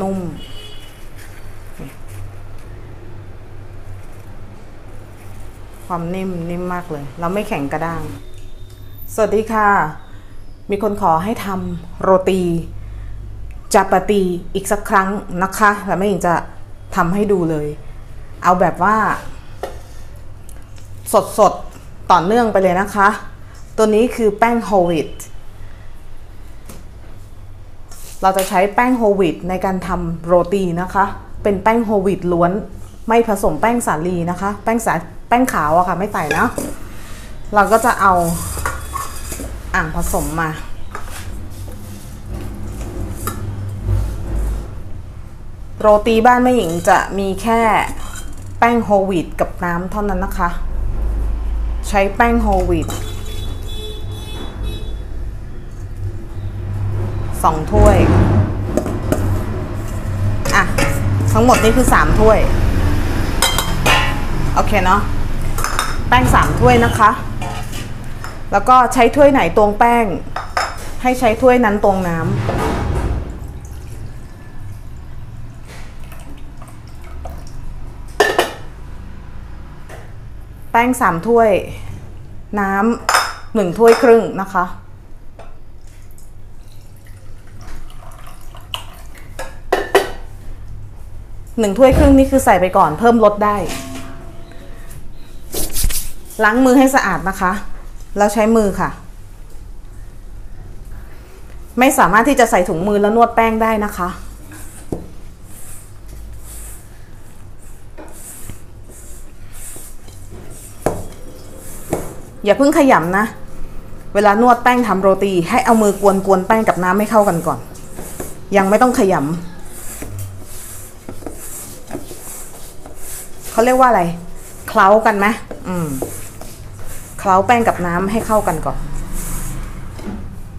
นุ่ม ความนิ่มนิ่มมากเลย เราไม่แข็งกระด้าง สวัสดีค่ะ มีคนขอให้ทำโรตีจาปาตีอีกสักครั้งนะคะแต่ไม่หญิงจะทำให้ดูเลย เอาแบบว่า สดๆ ต่อเนื่องไปเลยนะคะ ตัวนี้คือแป้งโฮลวีต เราจะใช้แป้งโฮวีตในการทำโรตีนะคะ เป็นแป้งโฮวีตล้วน ไม่ผสมแป้งสาลีนะคะ แป้งสาแป้งขาวอะค่ะไม่ใส่นะ เราก็จะเอาอ่างผสมมาโรตีบ้านแม่หญิงจะมีแค่แป้งโฮวีตกับน้ำเท่านั้นนะคะ ใช้แป้งโฮวีต สองถ้วย อะ ทั้งหมดนี่คือสามถ้วย โอเคเนาะ แป้งสามถ้วยนะคะ แล้วก็ใช้ถ้วยไหนตวงแป้ง ให้ใช้ถ้วยนั้นตวงน้ำแป้งสามถ้วย น้ำหนึ่งถ้วยครึ่งนะคะ หนึ่งถ้วยครึ่งนี่คือใส่ไปก่อนเพิ่มรสได้ ล้างมือให้สะอาดนะคะ แล้วใช้มือค่ะ ไม่สามารถที่จะใส่ถุงมือแล้วนวดแป้งได้นะคะ อย่าเพิ่งขยำนะ เวลานวดแป้งทำโรตี ให้เอามือกวนกวนแป้งกับน้ำให้เข้ากันก่อน ยังไม่ต้องขยำ เขาเรียกว่าอะไร เคล้ากันไหมอืม เคล้าแป้งกับน้ำให้เข้ากันก่อน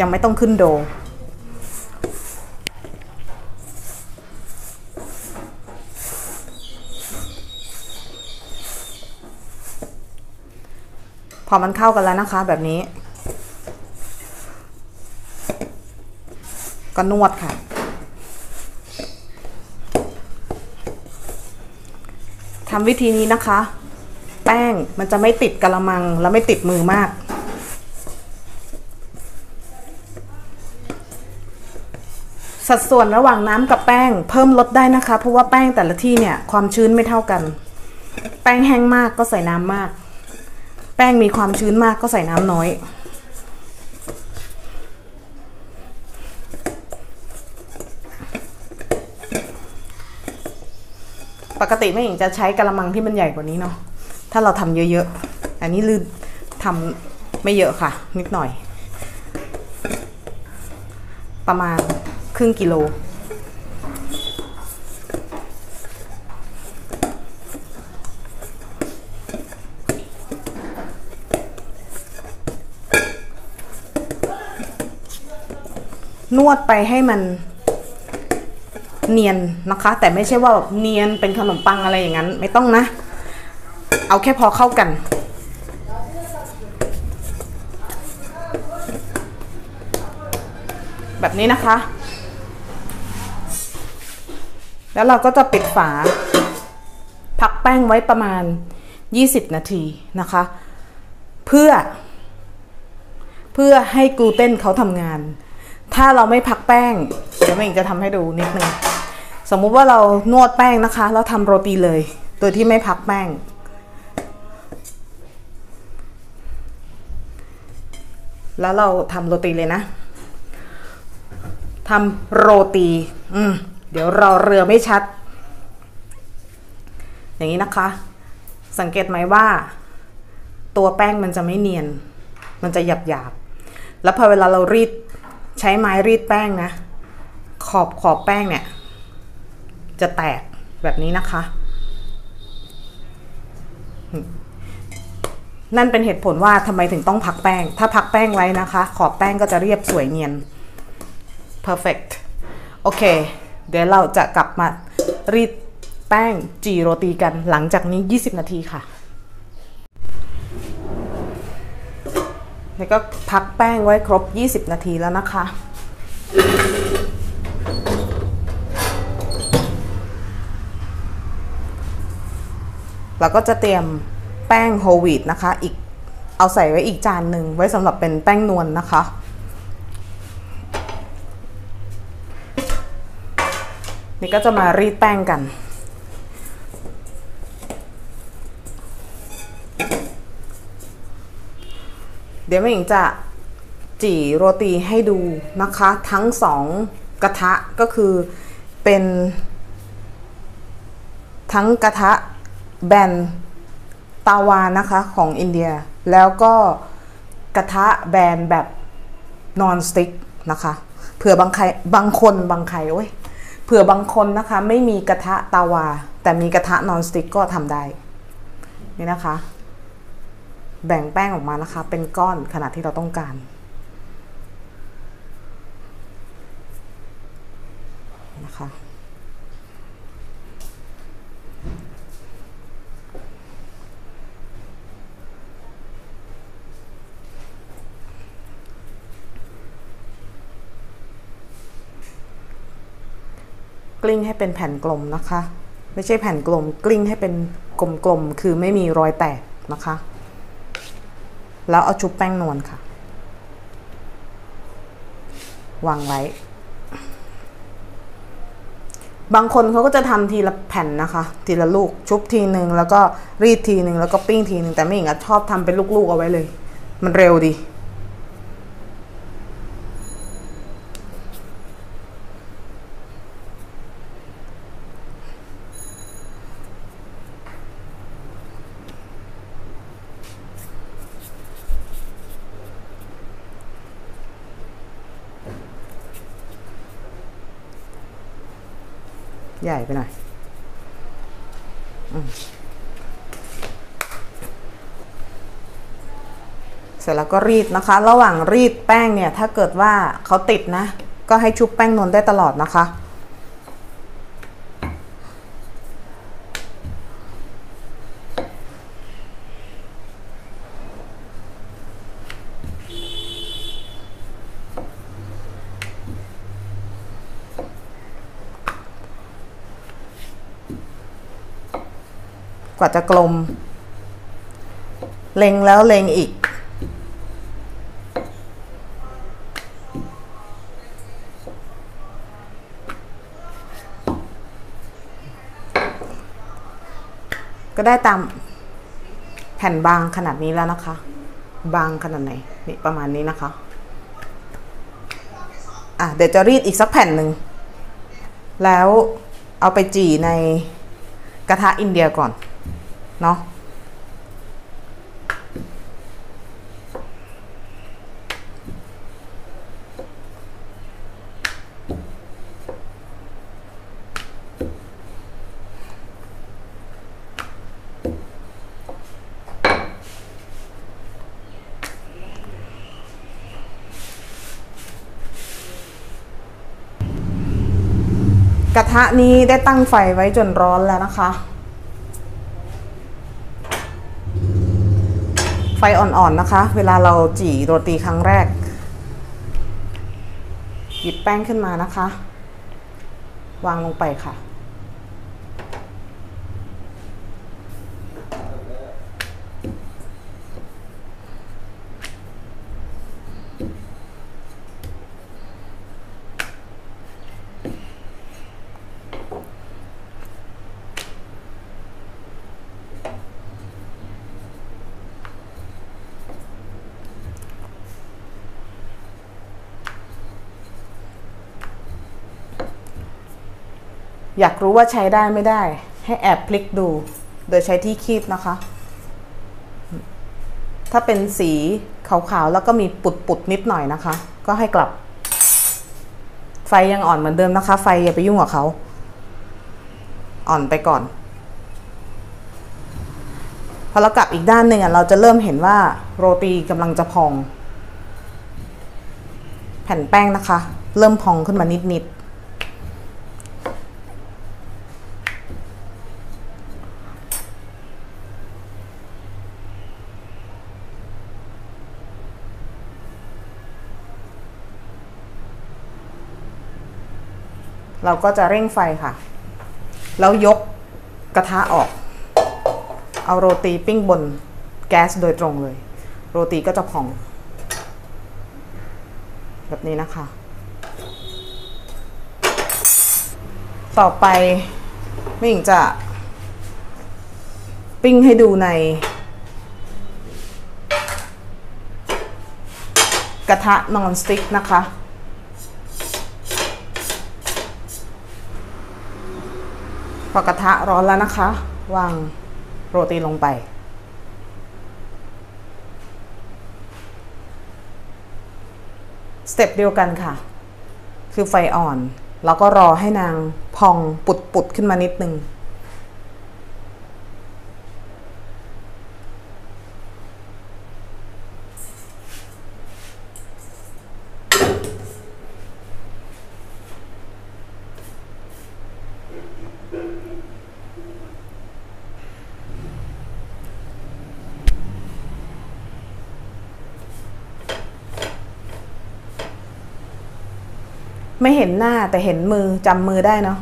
ยังไม่ต้องขึ้นโดพอมันเข้ากันแล้วนะคะแบบนี้ ก็นวดค่ะ ทำวิธีนี้นะคะ แป้งมันจะไม่ติดกระมังแล้วไม่ติดมือมาก สัดส่วนระหว่างน้ำกับแป้งเพิ่มลดได้นะคะ เพราะว่าแป้งแต่ละที่เนี่ยความชื้นไม่เท่ากัน แป้งแห้งมากก็ใส่น้ำมาก แป้งมีความชื้นมากก็ใส่น้ำน้อย ปกติแม่หญิงจะใช้กระมังที่มันใหญ่กว่านี้เนาะถ้าเราทำเยอะๆ อันนี้ลือทำไม่เยอะค่ะ นิดหน่อย ประมาณครึ่งกิโล นวดไปให้มัน เนียนนะคะ แต่ไม่ใช่ว่าแบบเนียนเป็นขนมปังอะไรอย่างนั้น ไม่ต้องนะ เอาแค่พอเข้ากัน แบบนี้นะคะ แล้วเราก็จะปิดฝา พักแป้งไว้ประมาณ 20 นาทีนะคะ เพื่อ เพื่อให้กลูเตนเขาทำงานถ้าเราไม่พักแป้ง เดี๋ยวแม่งจะทำให้ดูนิดนึง สมมุติว่าเรานวดแป้งนะคะแล้วทำโรตีเลย โดยที่ไม่พักแป้ง แล้วเราทำโรตีเลยนะทำโรตี อืม เดี๋ยวเราเรือไม่ชัด อย่างนี้นะคะ สังเกตไหมว่า ตัวแป้งมันจะไม่เนียน มันจะหยาบหยาบ แล้วพอเวลาเรารีดใช้ไม้รีดแป้งนะ ขอบขอบแป้งเนี่ย จะแตกแบบนี้นะคะ นั่นเป็นเหตุผลว่าทำไมถึงต้องพักแป้ง ถ้าพักแป้งไว้นะคะ ขอบแป้งก็จะเรียบสวยเนียน perfect โอเค เดี๋ยวเราจะกลับมารีดแป้งจีโรตีกันหลังจากนี้ 20 นาทีค่ะ แล้วก็พักแป้งไว้ครบ 20 นาทีแล้วนะคะ เราก็จะเตรียมแป้งโฮวีตนะคะ อีกเอาใส่ไว้อีกจานหนึ่งไว้สำหรับเป็นแป้งนวลนนะคะ นี่ก็จะมารีดแป้งกันเดี๋ยวแม่หญิงจะจี่โรตีให้ดูนะคะ ทั้งสองกระทะก็คือเป็น ทั้งกระทะ แบนตาวานะคะของอินเดีย แล้วก็กระทะแบนแบบนอนสติ๊กนะคะเผื่อบางใครบางคนบางใครโอ้ยเผื่อบางคนนะคะไม่มีกระทะตาวา แต่มีกระทะนอนสติ๊กก็ทำได้นี่นะคะ แบ่งแป้งออกมานะคะ เป็นก้อนขนาดที่เราต้องการ กลิ้งให้เป็นแผ่นกลมนะคะ ไม่ใช่แผ่นกลมกลิ้งให้เป็นกลมๆคือไม่มีรอยแตกนะคะ แล้วเอาชุบแป้งนวลค่ะ วางไว้ บางคนเขาก็จะทำทีละแผ่นนะคะ ทีละลูกชุบทีหนึ่งแล้วก็รีดทีหนึ่งแล้วก็ปิ้งทีหนึ่งแต่ไม่อย่างนั้นชอบทำเป็นลูกๆเอาไว้เลย มันเร็วดี ใหญ่ไปหน่อยอมเส ร็จแล้วก็รีดนะคะ ระหว่างรีดแป้งเนี่ยถ้าเกิดว่าเขาติดนะ ก็ให้ชุบแป้งนวลได้ตลอดนะคะ กว่าจะกลม เล็งแล้วเล็งอีก ก็ได้ตามแผ่นบางขนาดนี้แล้วนะคะ บางขนาดไหนนี่ประมาณนี้นะคะอะเดี๋ยวจะรีดอีกสักแผ่นหนึ่ง แล้วเอาไปจี่ในกระทะอินเดียก่อน เนาะ กระทะนี้ได้ตั้งไฟไว้จนร้อนแล้วนะคะ ไฟอ่อนๆนะคะ เวลาเราจี่โรตีครั้งแรก หยิบแป้งขึ้นมานะคะ วางลงไปค่ะ อยากรู้ว่าใช้ได้ไม่ได้ ให้แอบพลิกดู โดยใช้ที่คีบนะคะ ถ้าเป็นสีขาวๆแล้วก็มีปุดๆนิดหน่อยนะคะ ก็ให้กลับ ไฟยังอ่อนเหมือนเดิมนะคะ ไฟอย่าไปยุ่งกับเขา อ่อนไปก่อน พอเรากลับอีกด้านหนึ่งเราจะเริ่มเห็นว่าโรตีกำลังจะพอง แผ่นแป้งนะคะ เริ่มพองขึ้นมานิดๆ เราก็จะเร่งไฟค่ะ แล้วยกกระทะออก เอาโรตีปิ้งบนแก๊สโดยตรงเลย โรตีก็จะพอง แบบนี้นะคะ ต่อไปไม่หญิงจะ ปิ้งให้ดูใน กระทะนอนสติ๊กนะคะ พอกระทะร้อนแล้วนะคะ วางโรตีลงไป สเต็ปเดียวกันค่ะ คือไฟอ่อน แล้วก็รอให้นางพองปุดๆขึ้นมานิดนึง ไม่เห็นหน้าแต่เห็นมือจำมือได้เนาะ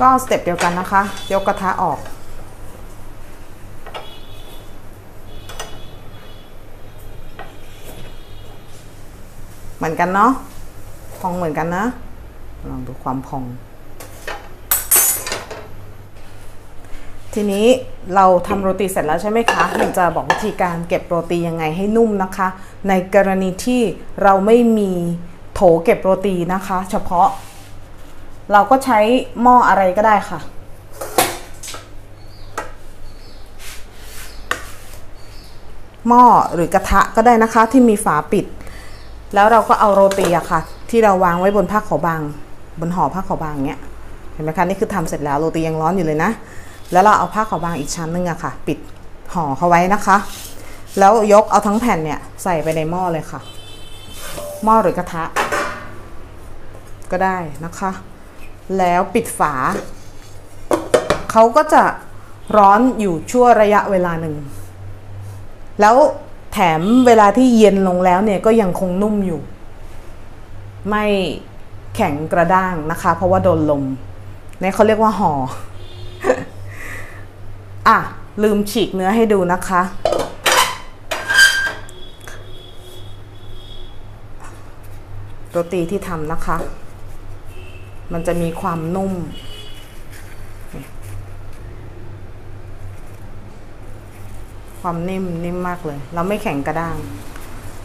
ก็สเต็ปเดียวกันนะคะ ยกกระทะออก เหมือนกันเนาะพองเหมือนกันนะ ลองดูความพอง ทีนี้เราทำโรตีเสร็จแล้วใช่ไหมคะหนูจะบอกวิธีการเก็บโรตียังไงให้นุ่มนะคะ ในกรณีที่เราไม่มีโถเก็บโรตีนะคะ เฉพาะ เราก็ใช้หม้ออะไรก็ได้ค่ะ หม้อหรือกระทะก็ได้นะคะที่มีฝาปิด แล้วเราก็เอาโรตีอะค่ะ ที่เราวางไว้บนผ้าขาวบาง บนห่อผ้าขาวบางเนี้ยเห็นไหมคะนี่คือทำเสร็จแล้วโรตียังร้อนอยู่เลยนะ แล้วเราเอาผ้าขาวบางอีกชั้นนึงอะค่ะ ปิดห่อเขาไว้นะคะ แล้วยกเอาทั้งแผ่นเนี่ยใส่ไปในหม้อเลยค่ะ หม้อหรือกระทะ ก็ได้นะคะ แล้วปิดฝา เขาก็จะร้อนอยู่ชั่วระยะเวลาหนึ่ง แล้วแถมเวลาที่เย็นลงแล้วเนี่ยก็ยังคงนุ่มอยู่ ไม่แข็งกระด้างนะคะ เพราะว่าโดนลมเนี่ยเขาเรียกว่าห่ออะ ลืมฉีกเนื้อให้ดูนะคะ โรตีที่ทำนะคะ มันจะมีความนุ่ม ความนิ่มนิ่มมากเลย เราไม่แข็งกระด้าง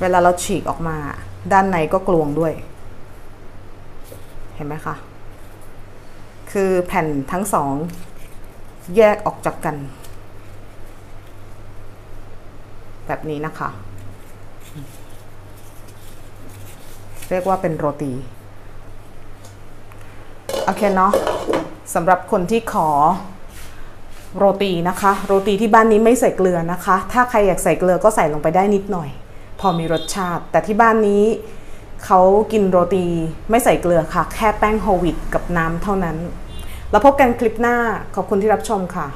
เวลาเราฉีกออกมา ด้านในก็กลวงด้วย เห็นไหมคะ คือแผ่นทั้งสองแยกออกจากกัน แบบนี้นะคะ เรียกว่าเป็นโรตี โอเคเนาะสำหรับคนที่ขอโรตีนะคะ โรตีที่บ้านนี้ไม่ใส่เกลือนะคะ ถ้าใครอยากใส่เกลือก็ใส่ลงไปได้นิดหน่อย พอมีรสชาติ แต่ที่บ้านนี้เขากินโรตีไม่ใส่เกลือค่ะ แค่แป้งโฮวิตกับน้ำเท่านั้น แล้วพบกันคลิปหน้าขอบคุณที่รับชมค่ะ